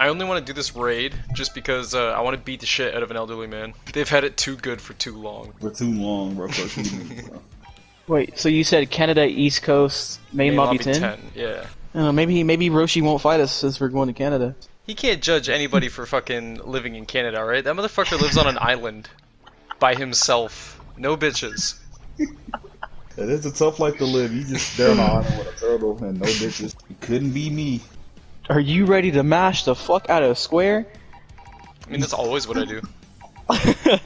I only want to do this raid just because uh, I want to beat the shit out of an elderly man. They've had it too good for too long. For too long, bro. For too long, bro. Wait, so you said Canada East Coast main, Main lobby, lobby 10? Yeah. Uh, maybe maybe Roshi won't fight us since we're going to Canada. He can't judge anybody for fucking living in Canada, right? That motherfucker lives on an island by himself. No bitches. It is a tough life to live. You just there on an island with a turtle and no bitches. It couldn't be me. Are you ready to mash the fuck out of Square? I mean, that's always what I do.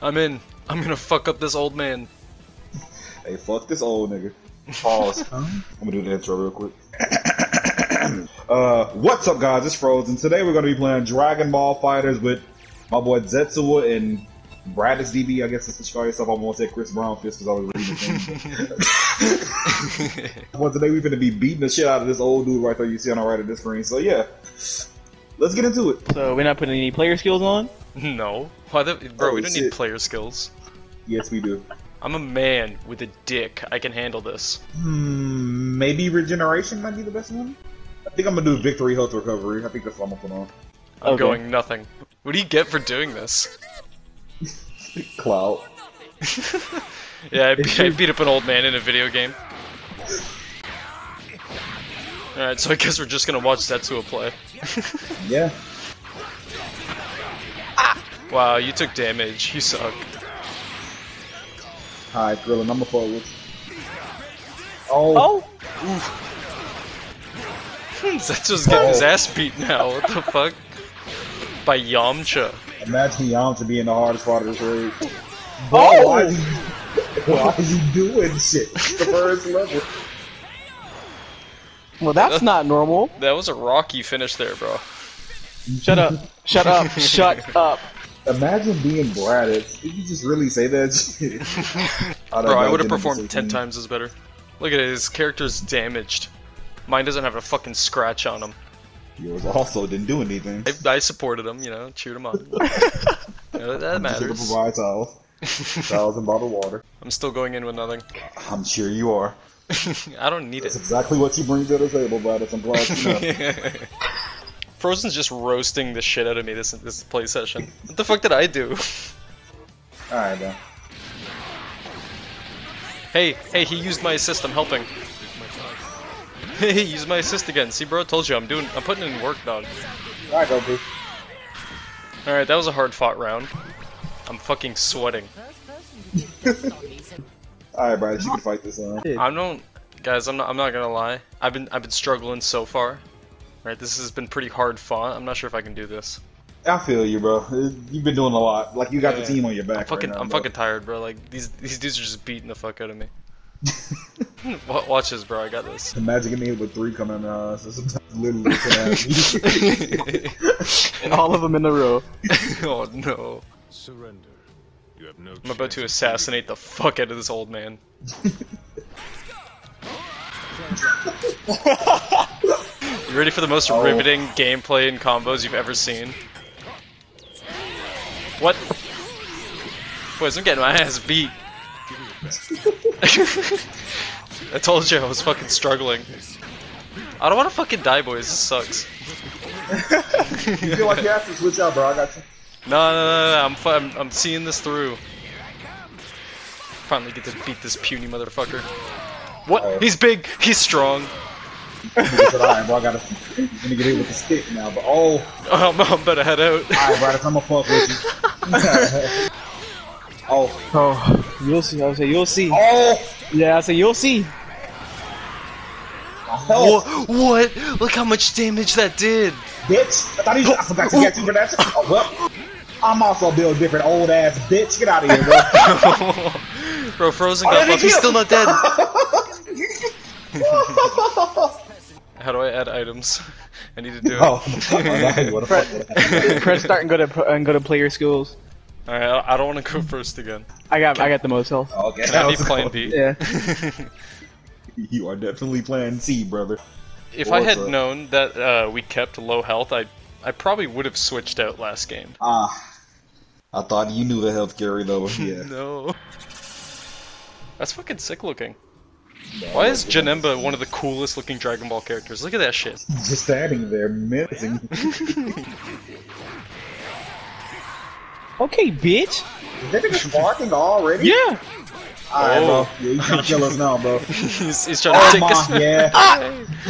I'm in. I'm gonna fuck up this old man. Hey, fuck this old nigga. Pause. I'm gonna do the intro real quick. uh, what's up, guys? It's Frozen. Today we're gonna be playing Dragon Ball FighterZ with my boy Xetsua and Braditz DB. I guess that's the yourself. I'm gonna say Chris Brown Fist because I was reading things. well, today we're gonna be beating the shit out of this old dude right there you see on the right of the screen. So yeah, let's get into it. So we're not putting any player skills on? no. Why the, bro, we Oh, don't need player skills. Yes, we do. I'm a man with a dick. I can handle this. Hmm, maybe regeneration might be the best one. I think I'm gonna do victory health recovery. I think that's what I'm gonna put on. I'm Okay. going nothing. What do you get for doing this? Cloud. Yeah, I, be- I beat up an old man in a video game. Alright, so I guess we're just gonna watch Xetsua play. Yeah. Wow, you took damage. You suck. Hi, Krillin. I'm a forward. Oh. Oh! Xetsua's getting his oh. ass beat now. What the fuck? By Yamcha. Imagine Yamcha being the hardest part of this raid. Oh! Why is, he, why is he doing shit? The first level. Well, that's not normal. That was a rocky finish there, bro. Shut up. Shut up. Shut up. Imagine being Braditz. Did you just really say that shit? Oh, Bro, I would have performed ten anything. times as better. Look at it, his character's damaged. Mine doesn't have a fucking scratch on him. Yours also didn't do anything. I, I supported him, you know, cheered him on. You know, that Just matters. for provide towels. Towels and bottled water. I'm still going in with nothing. I'm sure you are. I don't need That's it. exactly what you bring to the table, Braditz. I'm glad you know. Frozen's just roasting the shit out of me this this play session. What the fuck did I do? Alright, then. Hey, hey, he used my assist. I'm helping. Hey, he used my assist again. See, bro, I told you I'm doing. I'm putting in work, dog. Alright, Goku. All right, that was a hard fought round. I'm fucking sweating. Alright, Braditz, you can fight this one. I don't, guys. I'm not. I'm not gonna lie. I've been. I've been struggling so far. Right, this has been pretty hard fought. I'm not sure if I can do this. I feel you, bro. You've been doing a lot. Like you got Yeah. the team on your back. I'm fucking. right now, I'm bro. fucking tired, bro. Like these these dudes are just beating the fuck out of me. Wa- Watch this, bro. I got this. Imagine getting hit with three coming uh so sometimes literally can happen. And all of them in a row. oh no. Surrender. You have no I'm about to assassinate the fuck out of this old man. you ready for the most Oh. riveting gameplay and combos you've ever seen? What? Boys, I'm getting my ass beat. I told you I was fucking struggling. I don't want to fucking die, boys. This sucks. you feel like you have to switch out, bro. I got you. No, no, no, no, I'm, fu- I'm, I'm seeing this through. Finally get to beat this puny motherfucker. What? Oh. He's big. He's strong. Alright, bro. I gotta. I'm gonna get hit with the stick now, but oh, Oh, I'm, I'm to head out. alright, bro. I'm gonna fuck with you. oh, Oh, you'll see. I say you'll see. oh, Yeah, I say you'll see. oh, What? what? Look how much damage that did. bitch! I thought he. I forgot to get you for that. Oh, well, I'm also Bill Different, old ass bitch. Get out of here, bro. Bro, Frozen got yeah, buff. He's still not dead. How do I add items? I need to do it. oh, what the fuck? Press start and go to and go to player skills. Alright, I I don't want to go first again. I got I got the most health. Okay, Can I be how's it plan? B? Yeah. You are definitely playing C, brother. If I had What's up? known that uh, we kept low health, I I probably would have switched out last game. Ah, I thought you knew the health carry though. Yeah. No. That's fucking sick looking. Why is Janemba one of the coolest looking Dragon Ball characters? Look at that shit. Just standing there, menacing. Okay, bitch. Is that nigga sparking already? Yeah. Alright, Oh. bro. Yeah, you trying to kill us now, bro. he's, he's trying Oh to take us. my, yeah.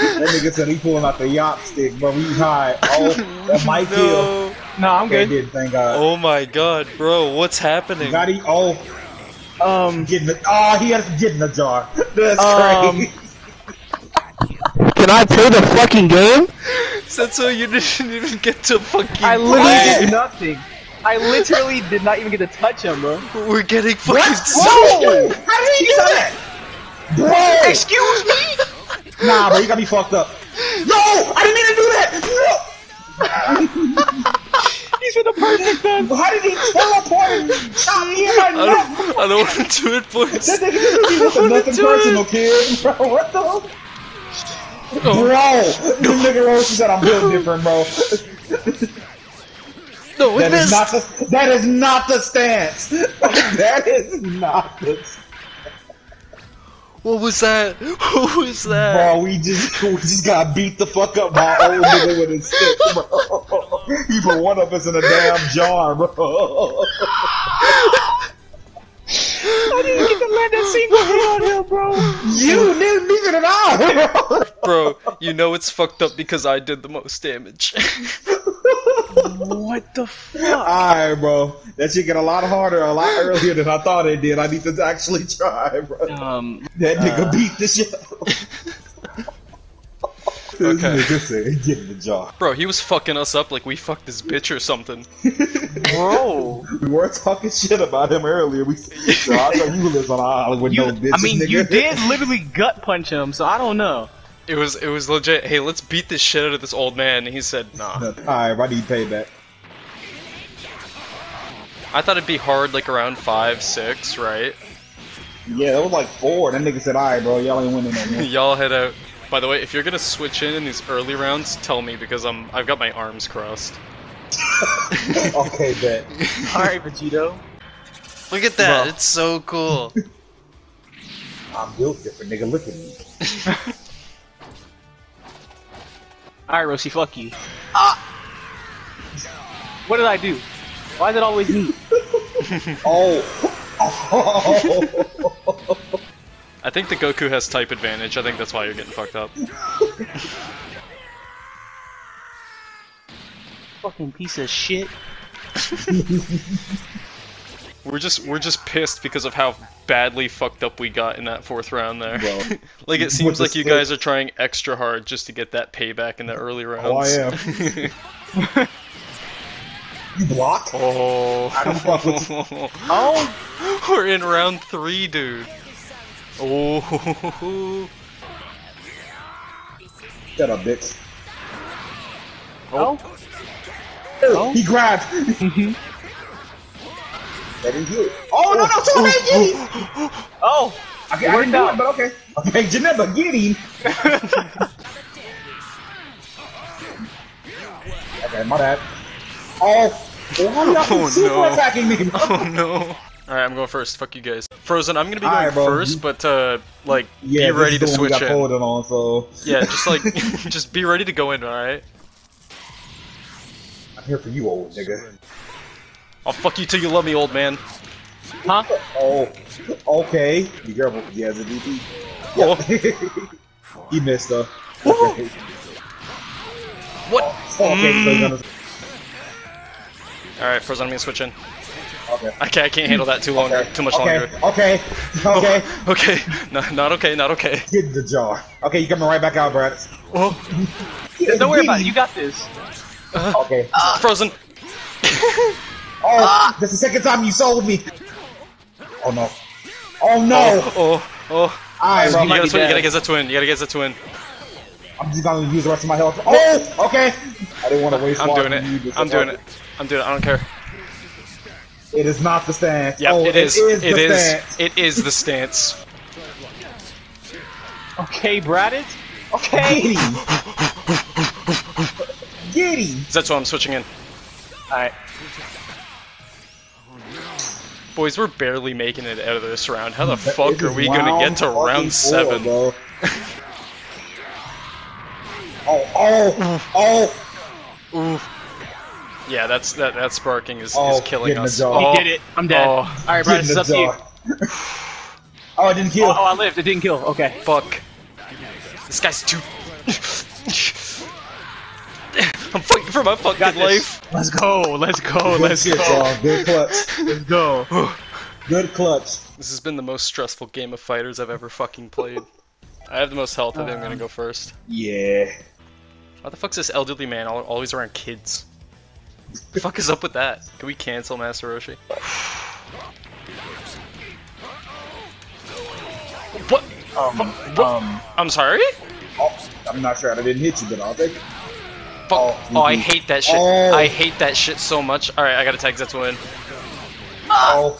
that nigga said he pulling out the yacht stick, bro. He's high. Oh, that might kill. No. No, I'm Okay, good. did, thank God. Oh my god, bro, what's happening? Got he? Oh, Um, getting the. Oh, he has to get in the jar. That's Um, crazy. can I play the fucking game? Setsu, you didn't even get to fucking I literally play. did nothing. I literally did not even get to touch him, bro. We're getting fucking Whoa! How did he do that? Bro! Excuse me. Nah, bro, you got me fucked up. No! I didn't mean to do that! He's with the perfect gun. No! How did he teleport and me in my I don't, I don't want to do it, boys. That nigga just nothing Do it. personal, kid. Bro, what the? Oh, Bro! The nigga Rose said I'm built different, bro. no, That is not the that is not the stance. that is not the What was that? What was that? Bro, we just we just got beat the fuck up by an old nigga with his stick, bro. He put one of us in a damn jar, bro. I didn't get to land a single hit on him, bro. You didn't neither did I. Bro, you know it's fucked up because I did the most damage. What the fuck? Alright, bro. That shit get a lot harder a lot earlier than I thought it did. I need to actually try, bro. Um, That nigga beat the shit. This Okay. nigga said, get in the jar. Bro, he was fucking us up like we fucked this bitch or something. bro. We were talking shit about him earlier. We so I thought you live on an island with You, no bitches, I mean, nigga. you did literally gut punch him, so I don't know. It was it was legit. Hey, let's beat this shit out of this old man. And he said, Nah. Alright, I need payback. I thought it'd be hard, like around five, six, right? Yeah, that was like four. That nigga said, alright, bro, y'all ain't winning no more. Y'all head out. By the way, if you're gonna switch in in these early rounds, tell me because I'm I've got my arms crossed. okay, bet. Alright, Vegito. Look at that, Bro. it's so cool. I'm built different, nigga. Look at me. Alright, Roshi, fuck you. Ah! What did I do? Why is it always me? Oh. oh. I think the Goku has type advantage. I think that's why you're getting fucked up. Fucking piece of shit. We're just we're just pissed because of how badly fucked up we got in that fourth round there. Bro. like it seems like you stick. guys are trying extra hard just to get that payback in the early rounds. Oh, I am. You blocked? oh. I don't fuck with Oh, We're in round three, dude. Oh. Shut up, bitch. oh, Oh. oh. He grabbed. Mm-hmm. that didn't hit. Oh, no, no, too late, get him. oh! Okay, I didn't do it, but okay. Okay, Janemba, get him. okay, my bad. Oh, why y'all Oh, super no. attacking me? oh no. Alright, I'm going first. Fuck you guys. Frozen, I'm gonna be going Alright, bro. first, but uh, like, yeah, be ready to the one we switch got in. folded on, so Yeah, just like, just be ready to go in, alright? I'm here for you, old nigga. I'll fuck you till you love me, old man. Huh? Oh, okay. Be careful, he has a DP. Oh, he missed though. Okay. what? Okay, so gonna- Alright, Frozen, I'm gonna switch in. Okay. I can't, I can't handle that too longer, Okay. too much okay. longer. Okay. Oh, okay. Okay, no, not okay, not okay. Get the jar. Okay, you coming right back out, Brad. Oh, Don't worry about it, you got this. Uh-huh. Okay. Frozen. Oh, that's the second time you sold me. Oh no. Oh no. Oh, oh, oh. Alright, bro. You gotta, be you gotta get the twin. You gotta get the twin. I'm just gonna use the rest of my health. Oh, okay. I didn't want to waste. I'm doing it. I'm doing it. I'm doing it. I don't care. It is not the stance. Yep, oh, it is. It the is. stance. It is the stance. Okay, Braditz? Okay! him. Get him. That's why I'm switching in. Alright. Boys, we're barely making it out of this round. How the This fuck are we gonna get to round seven? bro. oh, oh, oh! Ooh. Yeah, that's that that sparking is, Oh, is killing get in the us. jaw. He Oh, did it. I'm dead. Oh. Alright, Get Brian, it's up to you. oh, I didn't kill. Oh, oh, I lived. It didn't kill. Okay. fuck. This guy's too. I'm fighting for my fucking this. life. Let's go. Let's go. Good Let's shit, go. Saul. Good clutch. Let's go. Good clutch. This has been the most stressful game of fighters I've ever fucking played. I have the most health. I think I'm gonna um, go first. Yeah. Why the fuck's this elderly man always around kids? The fuck is up with that? Can we cancel Master Roshi? What? Um, um, I'm sorry? Oh, I'm not sure. I didn't hit you, but I'll take it. Fuck. Oh, Oh, I mhm. hate that shit. Oh. I hate that shit so much. Alright, I gotta tag Zetsu in. Oh,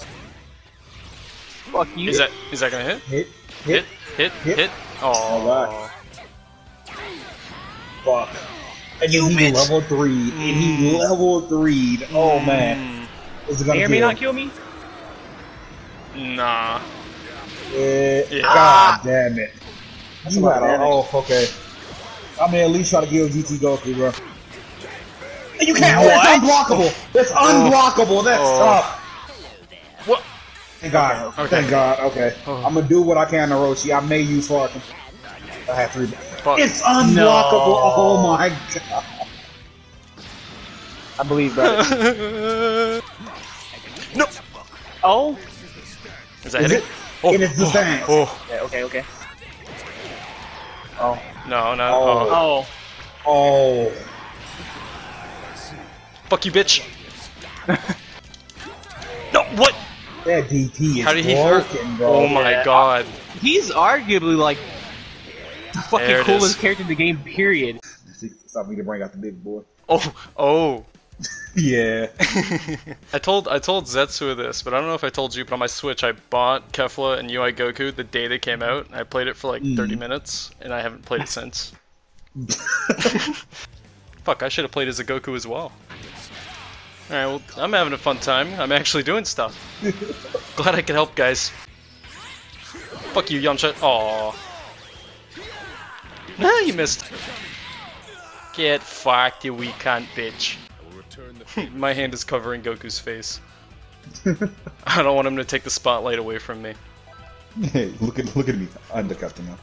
fuck you. Is that is that gonna hit? hit, Hit? hit, Hit? Hit. Hit? Oh. Fuck. And then he level three, and he Mm. level three. Oh man, is it gonna May or may kill? not kill me. Nah. Eh, Yeah. God damn it. That's You a lot of gotta, damage. oh, okay. I mean, at least try to kill GT Goku, bro. You can't. What? That's unblockable. That's unblockable. That's Oh. tough. What? Thank God. Okay. Thank God. Okay. Oh. I'm gonna do what I can to Roshi. I may use Falcon. I have three. Fuck. It's unlockable. No. Oh my God. I believe that. no! oh. Is that Is hitting? it? It oh. is the oh, same. oh, Okay. Okay. Okay. Oh. no, no. Oh. Oh. Oh. Oh. Fuck you, bitch. no, what? That DT is How did he hurt? bro. Oh my Yeah. god. He's arguably like the fucking coolest is. character in the game. Period. Stop me to bring out the big boy. Oh, oh. Yeah. I told I told Zetsu this, but I don't know if I told you. But on my Switch, I bought Kefla and UI Goku the day they came out. I played it for like mm. 30 minutes, and I haven't played it since. Fuck, I should have played as a Goku as well. Alright, well, I'm having a fun time. I'm actually doing stuff. Glad I could help, guys. Fuck you, Yamcha. Aww. Nah, you missed. Get fucked, you weak cunt bitch. I will return the My hand is covering Goku's face. I don't want him to take the spotlight away from me. Hey, look at look at me undercutting him.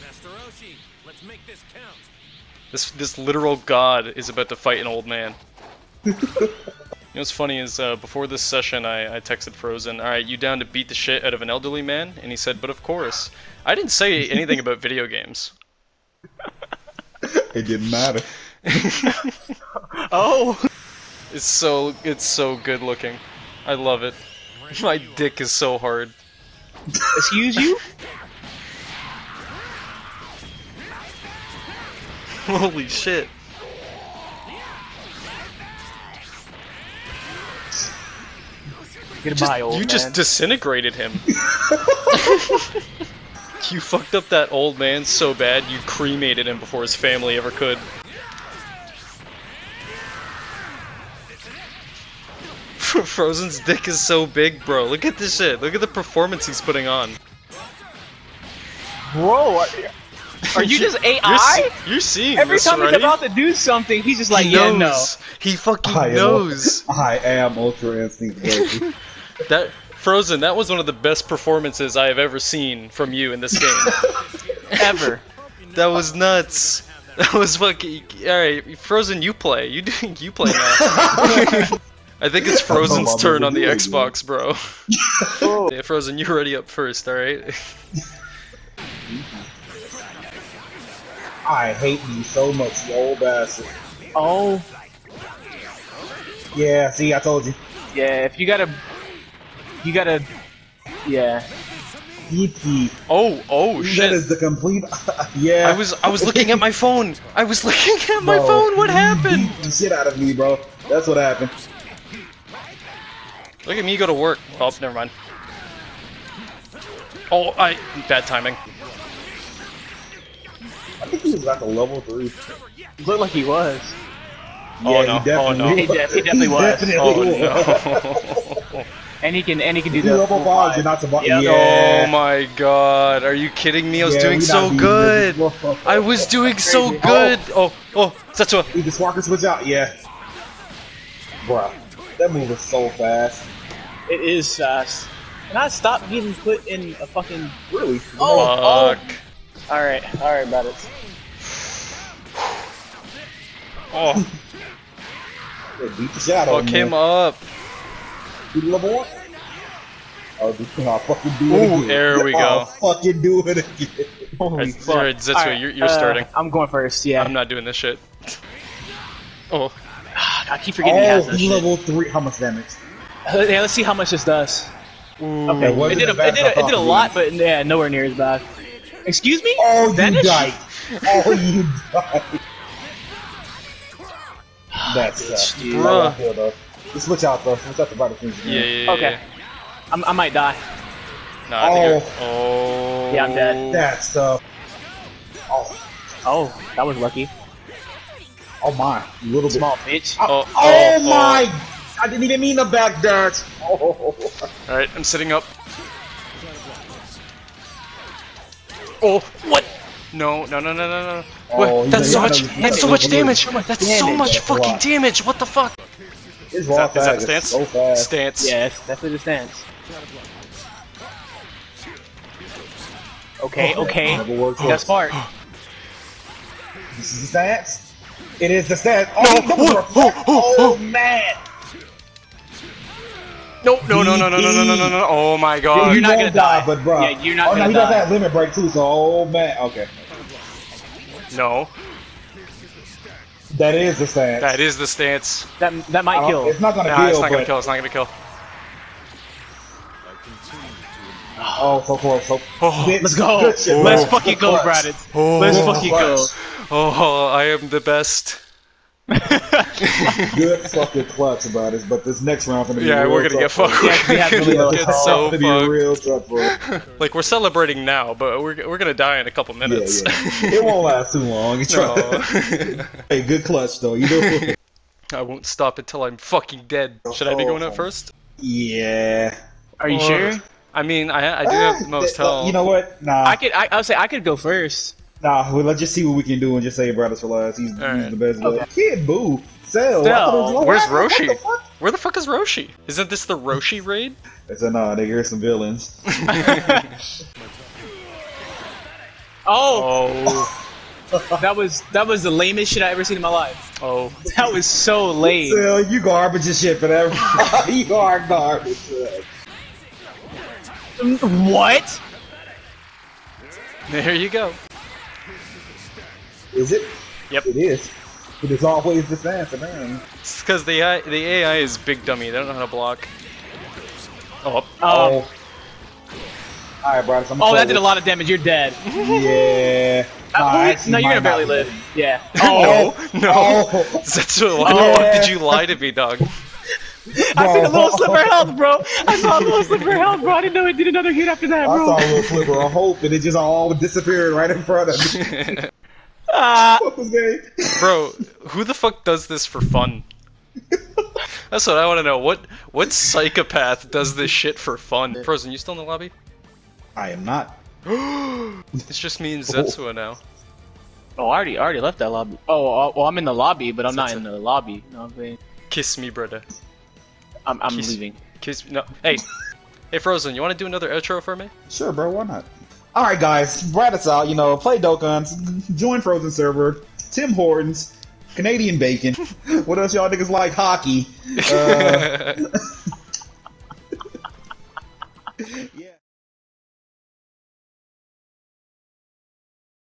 Master Roshi. Let's make this count. This this literal god is about to fight an old man. you know what's funny is uh, before this session I, I texted Frozen, alright, you down to beat the shit out of an elderly man? And he said, but of course. I didn't say anything about video games. It didn't matter. Oh. It's so it's so good looking. I love it. My dick is so hard. Excuse you? Holy shit. Get Just- by, you man. just disintegrated him. you fucked up that old man so bad you cremated him before his family ever could. Frozen's dick is so big, bro. Look at this shit. Look at the performance he's putting on. Bro, are, are you just You're, AI? see- you're seeing Every this time he's about to do something, he's just like, he yeah, knows. He fucking I am, knows. I am Ultra Instinct Goku. That Frozen, that was one of the best performances I have ever seen from you in this game. Ever. That was nuts. That was fucking. Alright, Frozen, you play. You do. You play now. I think it's Frozen's turn on the doing, Xbox, bro. Oh. Yeah, Frozen, you're already up first, alright? I hate you so much, you old bastard. oh. Yeah, see, I told you. Yeah, if you gotta. You gotta. Yeah. DT. Oh, oh, That shit. is the complete. yeah. I was I was looking at my phone. I was looking at my Bro, phone. What happened? the shit out of me, bro. That's what happened. Look at me go to work. Oh, never mind. Oh, I bad timing. I think he was like a level three. Looked like he was. Oh, yeah, oh, no. he definitely Oh, no. He def- he definitely He was. definitely Oh was. no. And he can and he can do You the level full five, five. not surviving. Yep. Yeah. Oh my god, are you kidding me? I was Yeah, doing so good. I was doing so good. Oh, oh, oh Xetsua. You just walk and switch out. Yeah. Bruh, that move is so fast. It is fast. Can I stop getting put in a fucking? Really? Oh, oh. Fuck. oh. All right, all right, about it. Oh, Yeah, beat the shot out fuck him up. Do the. Oh, do, I'll fucking do it Ooh, again. there we I'll go. fucking do it again. Holy Alright, fuck! alright, Zetsu, you're- you're uh, starting. I'm going first. Yeah. I'm not doing this shit. Oh, I keep forgetting he has Oh, that shit. level three. How much damage? Uh, Yeah, let's see how much this does. Ooh. Okay, wasn't it did, a, it, did as I a, it did a lot, but yeah, nowhere near as bad. Excuse me? Oh, you Vanish? died. Oh, you died. That's Bitch, uh. Bruh. Bruh. Though. Just switch out though. Switch out the body things. Yeah, yeah, yeah. Okay. yeah. I'm, I might die. Nah, I Oh. you're- oh. Yeah, I'm dead. That's tough. Oh, Oh, that was lucky. oh my, a little bit. Small bitch. Oh, Oh, oh, oh, oh my! Oh. I didn't even mean to back that. Oh, Alright, I'm sitting up. Oh, what? No, no, no, no, no, no. Oh, What? That's so much. That's so much damage. That's so much fucking damage. What the fuck? His Is raw that, is that tag is stance? so fast. Stance. Yeah, that's definitely the stance. Okay, okay. That's smart. This is the stance. It is the stance. Oh, No. no. Oh, oh, oh, man. No, no, no, no, no, no, no, no, no, no. Oh my god, You're not gonna die. but bro. Yeah, you're not oh, no, gonna he does die. that limit break too. So, oh man, okay. No, That is the stance. that is the stance. That that might uh, kill. It's not gonna Nah, kill. it's not gonna kill. It's not gonna kill. Oh, so close. So Oh, Bitch, Let's go. Let's oh, bro. Oh. fucking go, clutch. Braditz. Oh. Let's Good fucking go. oh, I am the best. Good fucking clutch about this, but this next round gonna be Yeah, real we're gonna get tough, fucked. bro. Yeah, we have We're really gonna get so It's gonna be fucked. real tough, bro. Like we're celebrating now, but we're we're gonna die in a couple minutes. yeah. It won't last too long. No, hey, good clutch though. You know. I won't stop until I'm fucking dead. Should I be going out first? yeah. Are you Or- sure? I mean, I I do have the Ah, most uh, health. You know what? Nah, I could. I, I would say I could go first. Nah. Well, let's just see what we can do and just say brothers for last. He's, he's Alright. the best. Okay. Kid Boo, Cell. Cell. I thought it was- Where's what? What Roshi? the fuck? Where the fuck is Roshi? Isn't this the Roshi raid? I said, nah, nigga, here's some villains. Oh, Oh, that was that was the lamest shit I ever seen in my life. oh. That was so lame. Cell, you garbage and shit for that. you are garbage. What? There you go. Is it? Yep. It is. It is always the stance, man. It's because the AI, the AI is big dummy. They don't know how to block. Oh, Oh, Alright, brothers. I'm oh, that did a lot of damage. You're dead. Yeah. Uh, Nah, wait, actually, no, you're gonna barely not be. live. Yeah. no, no. Oh. Zetsu, why the fuck Yeah. did you lie to me, dog? I seen a little sliver of health, bro. I saw a little sliver of health, bro. I didn't know it did another hit after that, bro. I saw a little sliver of hope, and it just all disappeared right in front of me. Ah, what was that? Bro, who the fuck does this for fun? That's what I want to know. What what psychopath does this shit for fun? Frozen, you still in the lobby? I am not. It's just me and Xetsua now. oh, I already, I already left that lobby. Oh, uh, well, I'm in the lobby, but I'm not in the lobby. You know what I'm saying? Kiss me, brother. I'm, I'm Kiss- leaving. Kiss me. No. Hey, hey, Frozen, you want to do another outro for me? Sure, bro. Why not? All right, guys. Brat us out. You know, play Dokkan's, join Frozen server, Tim Hortons, Canadian bacon. what else y'all niggas like? Hockey. Uh,